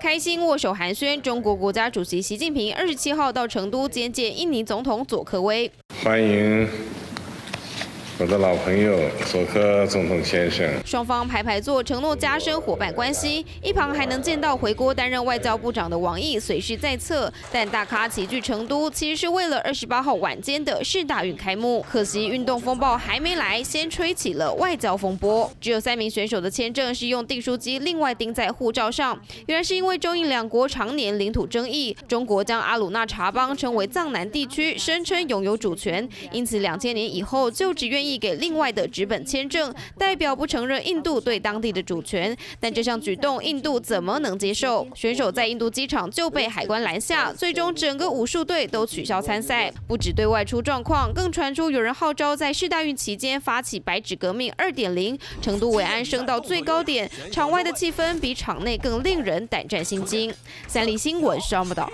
开心握手寒暄，中国国家主席习近平二十七号到成都接见印尼总统佐科威，欢迎。我的老朋友佐科总统先生，双方排排坐，承诺加深伙伴关系。一旁还能见到回国担任外交部长的王毅随时在侧。但大咖齐聚成都，其实是为了二十八号晚间的世大运开幕。可惜运动风暴还没来，先吹起了外交风波。只有三名选手的签证是用订书机另外钉在护照上。原来是因为中印两国常年领土争议，中国将阿鲁纳查邦称为藏南地区，声称拥有主权，因此两千年以后就只愿意。递给另外的纸本签证，代表不承认印度对当地的主权。但这项举动，印度怎么能接受？选手在印度机场就被海关拦下，最终整个武术队都取消参赛。不止对外出状况，更传出有人号召在世大运期间发起白纸革命二点零，成都维安升到最高点，场外的气氛比场内更令人胆战心惊。三立新闻报道。